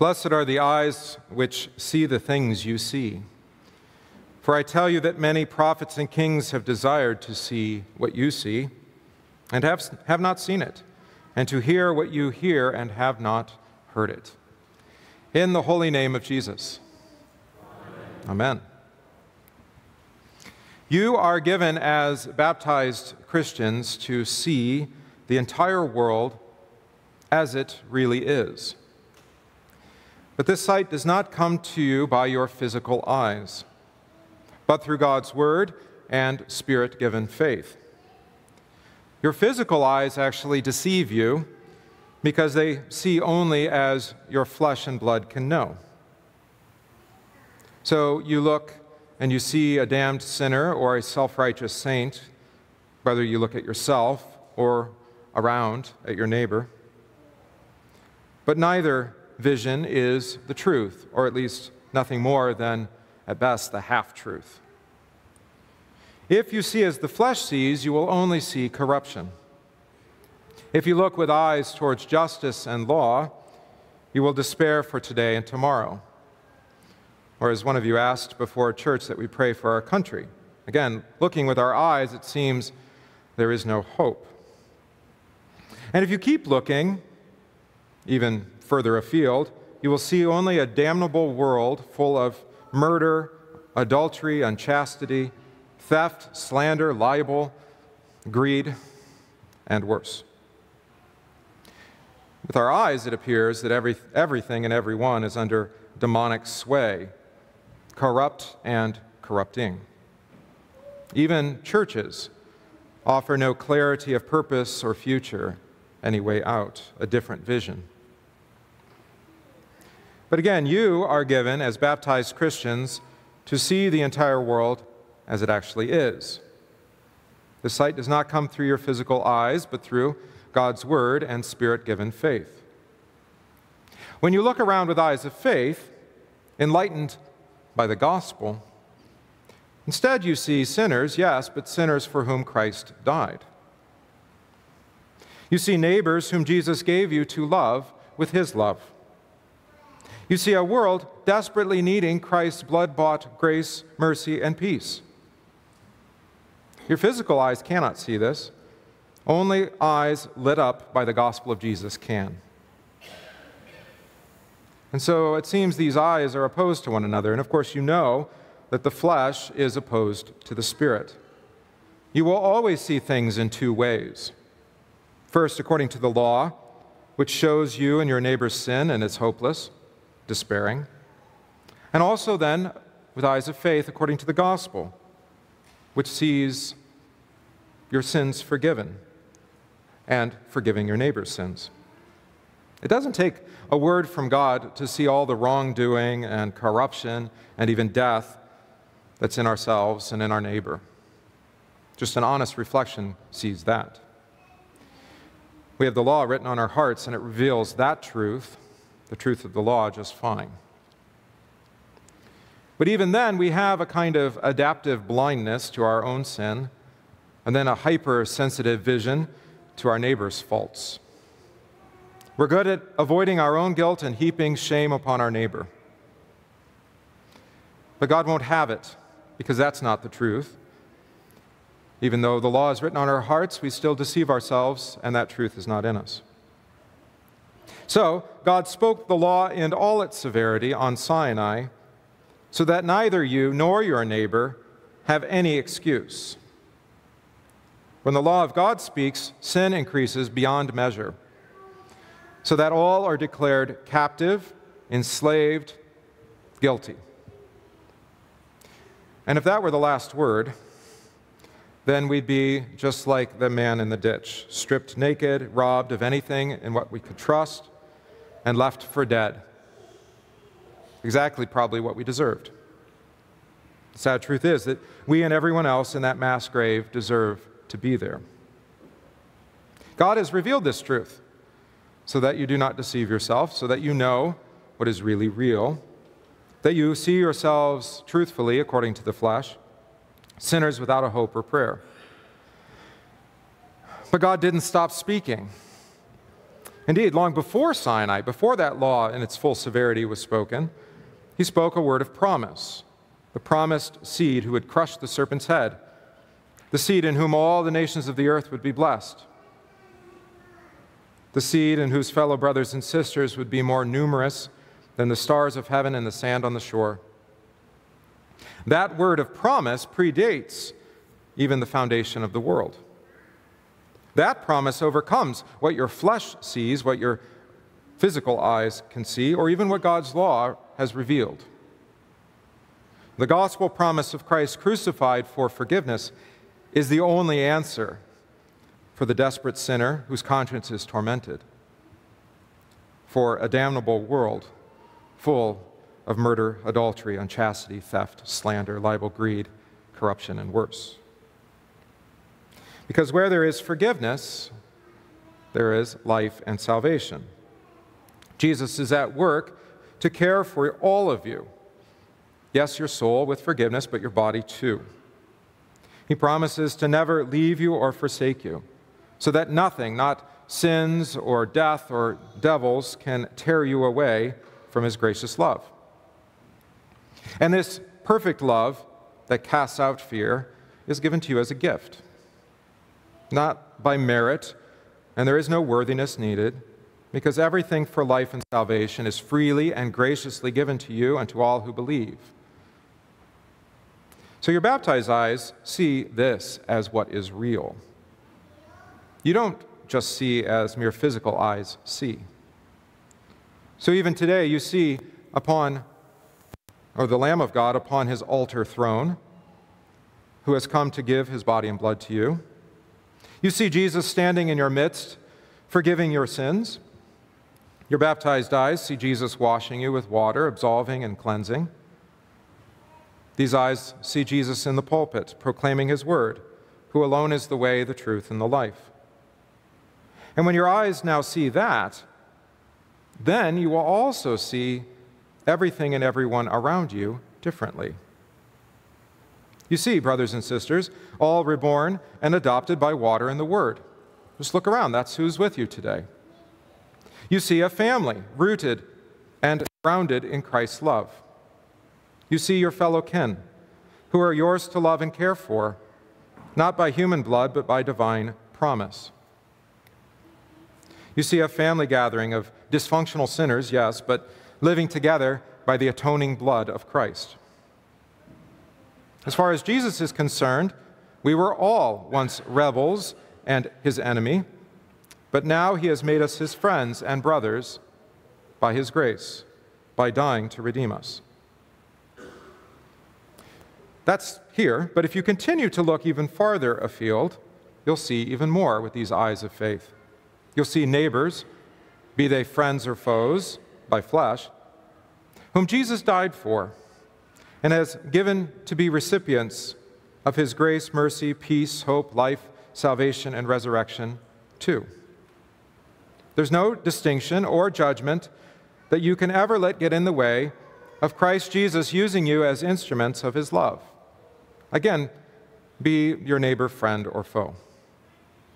Blessed are the eyes which see the things you see. For I tell you that many prophets and kings have desired to see what you see, and have, have not seen it, and to hear what you hear, and have not heard it. In the holy name of Jesus. Amen. Amen. You are given as baptized Christians to see the entire world as it really is. But this sight does not come to you by your physical eyes, but through God's Word and Spirit given faith. Your physical eyes actually deceive you because they see only as your flesh and blood can know. So you look and you see a damned sinner or a self righteous saint, whether you look at yourself or around at your neighbor. But neither vision is the truth, or at least nothing more than, at best, the half truth. If you see as the flesh sees, you will only see corruption. If you look with eyes towards justice and law, you will despair for today and tomorrow. Or, as one of you asked before church, that we pray for our country. Again, looking with our eyes, it seems there is no hope. And if you keep looking, even further afield, you will see only a damnable world full of murder, adultery, unchastity, theft, slander, libel, greed, and worse. With our eyes, it appears that every, everything and everyone is under demonic sway, corrupt and corrupting. Even churches offer no clarity of purpose or future, any way out, a different vision. But again, you are given, as baptized Christians, to see the entire world as it actually is. The sight does not come through your physical eyes, but through God's Word and Spirit given faith. When you look around with eyes of faith, enlightened by the gospel, instead you see sinners, yes, but sinners for whom Christ died. You see neighbors whom Jesus gave you to love with his love. You see a world desperately needing Christ's blood bought grace, mercy, and peace. Your physical eyes cannot see this. Only eyes lit up by the gospel of Jesus can. And so it seems these eyes are opposed to one another. And of course, you know that the flesh is opposed to the spirit. You will always see things in two ways. First, according to the law, which shows you and your neighbor's sin and it's hopeless despairing. And also, then, with eyes of faith according to the gospel, which sees your sins forgiven and forgiving your neighbor's sins. It doesn't take a word from God to see all the wrongdoing and corruption and even death that's in ourselves and in our neighbor. Just an honest reflection sees that. We have the law written on our hearts, and it reveals that truth the truth of the law just fine. But even then, we have a kind of adaptive blindness to our own sin, and then a hypersensitive vision to our neighbor's faults. We're good at avoiding our own guilt and heaping shame upon our neighbor. But God won't have it, because that's not the truth. Even though the law is written on our hearts, we still deceive ourselves, and that truth is not in us. So, God spoke the law in all its severity on Sinai so that neither you nor your neighbor have any excuse. When the law of God speaks, sin increases beyond measure, so that all are declared captive, enslaved, guilty. And if that were the last word, then we'd be just like the man in the ditch, stripped naked, robbed of anything in what we could trust, and left for dead. Exactly, probably what we deserved. The sad truth is that we and everyone else in that mass grave deserve to be there. God has revealed this truth so that you do not deceive yourself, so that you know what is really real, that you see yourselves truthfully according to the flesh, sinners without a hope or prayer. But God didn't stop speaking. Indeed, long before Sinai, before that law in its full severity was spoken, he spoke a word of promise the promised seed who would crush the serpent's head, the seed in whom all the nations of the earth would be blessed, the seed in whose fellow brothers and sisters would be more numerous than the stars of heaven and the sand on the shore. That word of promise predates even the foundation of the world. That promise overcomes what your flesh sees, what your physical eyes can see, or even what God's law has revealed. The gospel promise of Christ crucified for forgiveness is the only answer for the desperate sinner whose conscience is tormented, for a damnable world full of murder, adultery, unchastity, theft, slander, libel, greed, corruption, and worse. Because where there is forgiveness, there is life and salvation. Jesus is at work to care for all of you. Yes, your soul with forgiveness, but your body too. He promises to never leave you or forsake you, so that nothing, not sins or death or devils, can tear you away from his gracious love. And this perfect love that casts out fear is given to you as a gift not by merit, and there is no worthiness needed, because everything for life and salvation is freely and graciously given to you and to all who believe. So your baptized eyes see this as what is real. You don't just see as mere physical eyes see. So even today, you see upon, or the Lamb of God upon his altar throne, who has come to give his body and blood to you. You see Jesus standing in your midst, forgiving your sins. Your baptized eyes see Jesus washing you with water, absolving and cleansing. These eyes see Jesus in the pulpit, proclaiming his word, who alone is the way, the truth, and the life. And when your eyes now see that, then you will also see everything and everyone around you differently. You see, brothers and sisters, all reborn and adopted by water and the Word. Just look around, that's who's with you today. You see a family rooted and grounded in Christ's love. You see your fellow kin, who are yours to love and care for, not by human blood, but by divine promise. You see a family gathering of dysfunctional sinners, yes, but living together by the atoning blood of Christ. As far as Jesus is concerned, we were all once rebels and his enemy, but now he has made us his friends and brothers by his grace, by dying to redeem us. That's here, but if you continue to look even farther afield, you'll see even more with these eyes of faith. You'll see neighbors, be they friends or foes by flesh, whom Jesus died for and has given to be recipients of his grace, mercy, peace, hope, life, salvation, and resurrection too. There's no distinction or judgment that you can ever let get in the way of Christ Jesus using you as instruments of his love. Again, be your neighbor, friend, or foe.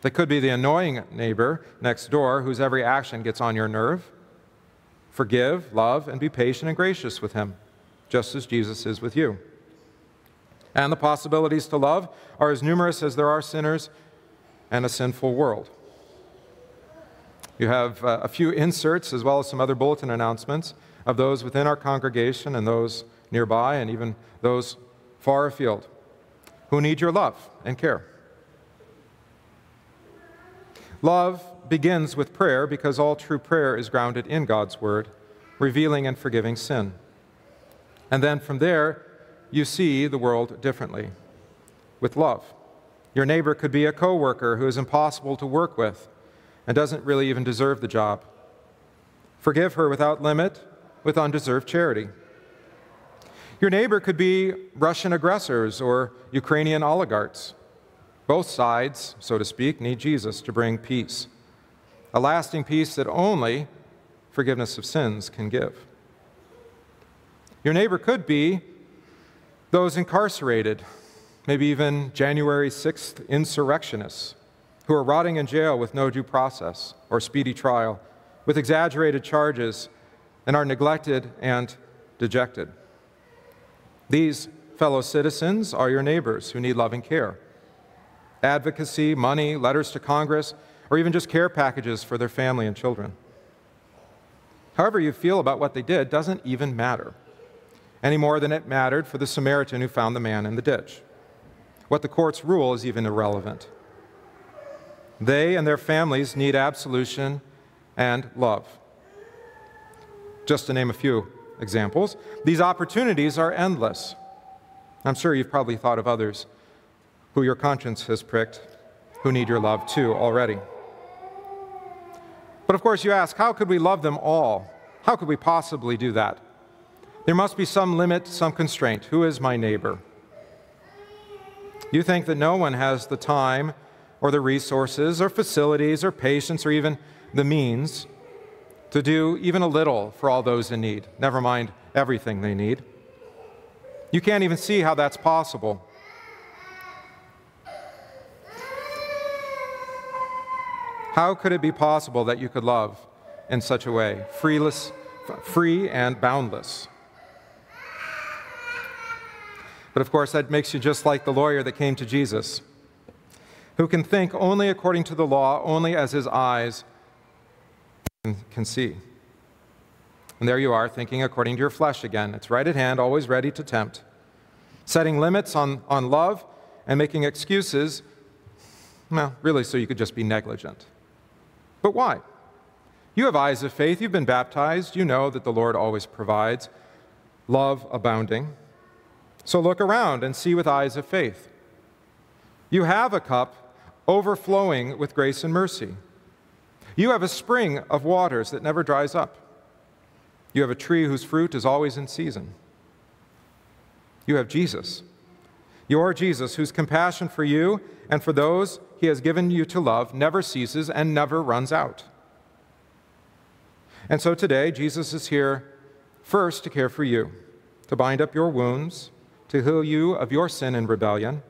They could be the annoying neighbor next door whose every action gets on your nerve. Forgive, love, and be patient and gracious with him just as Jesus is with you. And the possibilities to love are as numerous as there are sinners and a sinful world. You have uh, a few inserts as well as some other bulletin announcements of those within our congregation and those nearby and even those far afield who need your love and care. Love begins with prayer because all true prayer is grounded in God's Word, revealing and forgiving sin. And then from there, you see the world differently with love. Your neighbor could be a coworker who is impossible to work with and doesn't really even deserve the job. Forgive her without limit with undeserved charity. Your neighbor could be Russian aggressors or Ukrainian oligarchs. Both sides, so to speak, need Jesus to bring peace, a lasting peace that only forgiveness of sins can give. Your neighbor could be those incarcerated, maybe even January 6th insurrectionists who are rotting in jail with no due process or speedy trial with exaggerated charges and are neglected and dejected. These fellow citizens are your neighbors who need loving care. Advocacy, money, letters to Congress, or even just care packages for their family and children. However, you feel about what they did doesn't even matter, any more than it mattered for the Samaritan who found the man in the ditch. What the courts rule is even irrelevant. They and their families need absolution and love. Just to name a few examples, these opportunities are endless. I'm sure you've probably thought of others who your conscience has pricked, who need your love too already. But of course, you ask, how could we love them all? How could we possibly do that? There must be some limit, some constraint. Who is my neighbor? You think that no one has the time or the resources or facilities or patience or even the means to do even a little for all those in need, never mind everything they need. You can't even see how that's possible. How could it be possible that you could love in such a way, freeless, free and boundless? But of course, that makes you just like the lawyer that came to Jesus, who can think only according to the law, only as his eyes can see. And there you are, thinking according to your flesh again. It's right at hand, always ready to tempt. Setting limits on, on love and making excuses, well, really, so you could just be negligent. But why? You have eyes of faith, you've been baptized, you know that the Lord always provides, love abounding. So look around and see with eyes of faith. You have a cup overflowing with grace and mercy. You have a spring of waters that never dries up. You have a tree whose fruit is always in season. You have Jesus, your Jesus, whose compassion for you and for those he has given you to love never ceases and never runs out. And so today, Jesus is here first to care for you, to bind up your wounds, to heal you of your sin and rebellion,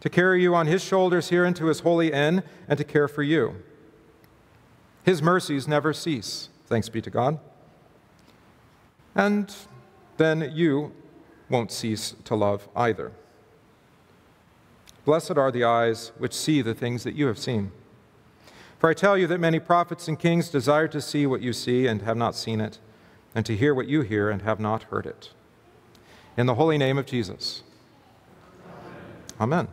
to carry you on his shoulders here into his holy inn, and to care for you. His mercies never cease, thanks be to God. And then you won't cease to love either. Blessed are the eyes which see the things that you have seen. For I tell you that many prophets and kings desire to see what you see and have not seen it, and to hear what you hear and have not heard it. In the holy name of Jesus. Amen.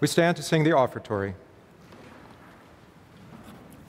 We stand to sing the offertory.